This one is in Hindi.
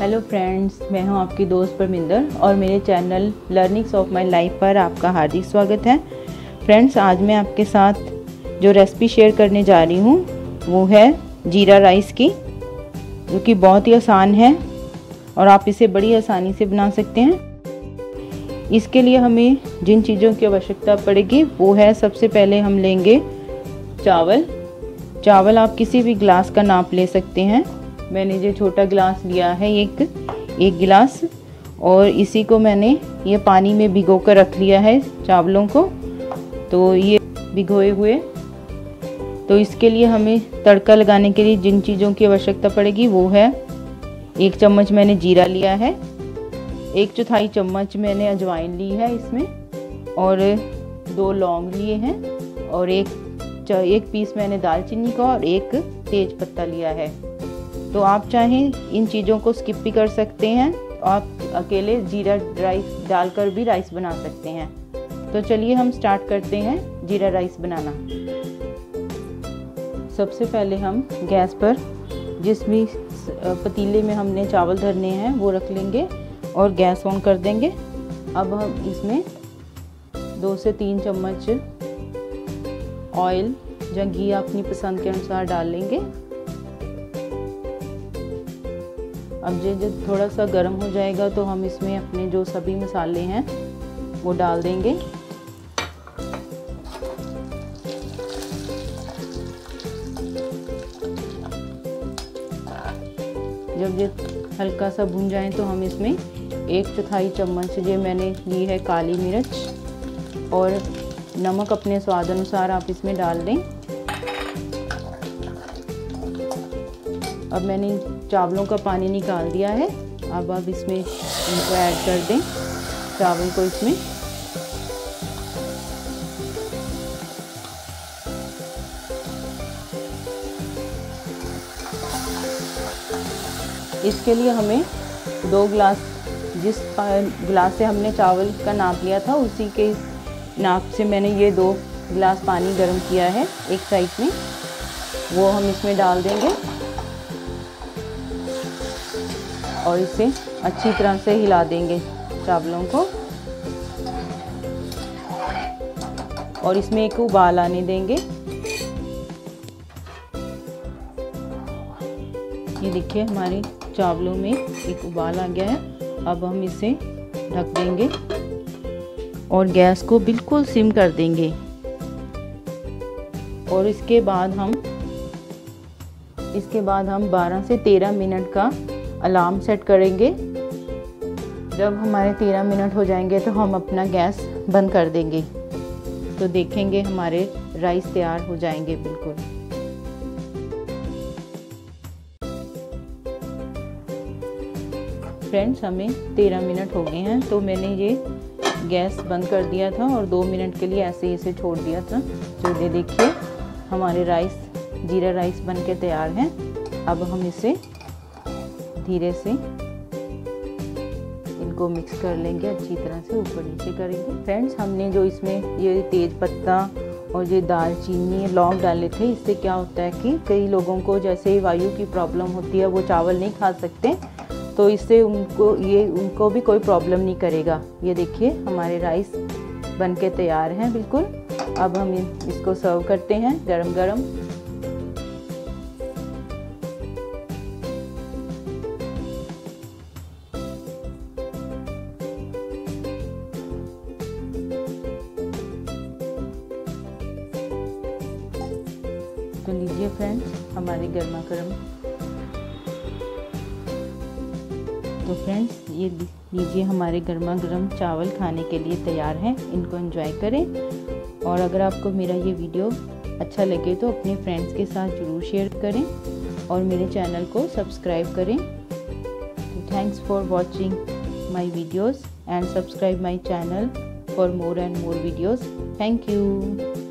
हेलो फ्रेंड्स मैं हूँ आपकी दोस्त परमिंदर और मेरे channel learnings of my life पर आपका हार्दिक स्वागत है। फ्रेंड्स आज मैं आपके साथ जो रेसिपी शेयर करने जा रही हूँ, वो है जीरा राइस की, जो कि बहुत ही आसान है और आप इसे बड़ी आसानी से बना सकते हैं। इसके लिए हमें जिन चीज़ों की आवश्यकता पड़ेगी, वो है सबसे पहले हम लेंगे चावल। चावल आप किसी भी ग्लास का नाप ले सकते हैं। मैंने जो छोटा गिलास लिया है, एक एक गिलास, और इसी को मैंने ये पानी में भिगो कर रख लिया है चावलों को। तो ये भिगोए हुए। तो इसके लिए हमें तड़का लगाने के लिए जिन चीज़ों की आवश्यकता पड़ेगी वो है, एक चम्मच मैंने जीरा लिया है, एक चौथाई चम्मच मैंने अजवाइन ली है इसमें, और दो लौंग लिए हैं, और एक एक पीस मैंने दालचीनी का, और एक तेज पत्ता लिया है। तो आप चाहें, इन चीज़ों को स्किप भी कर सकते हैं। आप अकेले जीरा राइस डालकर भी राइस बना सकते हैं। तो चलिए हम स्टार्ट करते हैं जीरा राइस बनाना। सबसे पहले हम गैस पर जिस भी पतीले में हमने चावल धरने हैं, वो रख लेंगे और गैस ऑन कर देंगे। अब हम इसमें दो से तीन चम्मच ऑयल या घी अपनी पसंद के अनुसार डाल लेंगे। अब ये जब थोड़ा सा गर्म हो जाएगा तो हम इसमें अपने जो सभी मसाले हैं, वो डाल देंगे। जब ये हल्का सा भुन जाए तो हम इसमें एक चौथाई चम्मच ये मैंने ली है काली मिर्च, और नमक अपने स्वाद अनुसार आप इसमें डाल दें। अब मैंने चावलों का पानी निकाल दिया है। अब अब इसमें इनको ऐड कर दें। चावल को इसमें। इसके लिए हमें दो गिलास, जिस गिलास से हमने चावल का नाप लिया था, उसी के नाप से मैंने ये दो गिलास पानी गर्म किया है, एक साइड में। वो हम इसमें डाल देंगे। और इसे अच्छी तरह से हिला देंगे चावलों को। और इसमें एक उबाल आने देंगे। ये देखिए, हमारे चावलों में एक उबाल आ गया है। अब हम इसे ढक देंगे और गैस को बिल्कुल सिम कर देंगे। और इसके बाद हम, इसके बाद हम 12 से 13 मिनट का अलार्म सेट करेंगे। जब हमारे तेरह मिनट हो जाएँगे तो हम अपना गैस बंद कर देंगे। तो देखेंगे हमारे राइस तैयार हो जाएँगे बिल्कुल। फ्रेंड्स, हमें तेरह मिनट हो गए हैं तो मैंने ये गैस बंद कर दिया था और दो मिनट के लिए ऐसे ही इसे छोड़ दिया था। तो ये देखिए, हमारे राइस, जीरा राइस बन के तैयार हैं। अब हम इसे धीरे से। इनको मिक्स कर लेंगे, अच्छी तरह से ऊपर नीचे करेंगे। फ्रेंड्स हमने जो इसमें ये तेज पत्ता और ये दालचीनी लौंग डाले थे, इससे क्या होता है कि कई लोगों को जैसे वायु की प्रॉब्लम होती है, वो चावल नहीं खा सकते। तो इससे उनको, ये उनको भी कोई प्रॉब्लम नहीं करेगा। ये देखिए, हमारे राइस बन के तैयार हैं, बिल्कुल। अब हम इसको सर्व करते हैं गरम गरम तो लीजिए फ्रेंड्स हमारे गर्मा गर्म। तो फ्रेंड्स ये लीजिए हमारे गर्मा गर्म चावल खाने के लिए तैयार हैं, इनको एंजॉय करें। और अगर आपको मेरा ये वीडियो अच्छा लगे तो अपने फ्रेंड्स के साथ ज़रूर शेयर करें और मेरे चैनल को सब्सक्राइब करें। Thanks for watching my videos and subscribe my channel for more and more videos thank you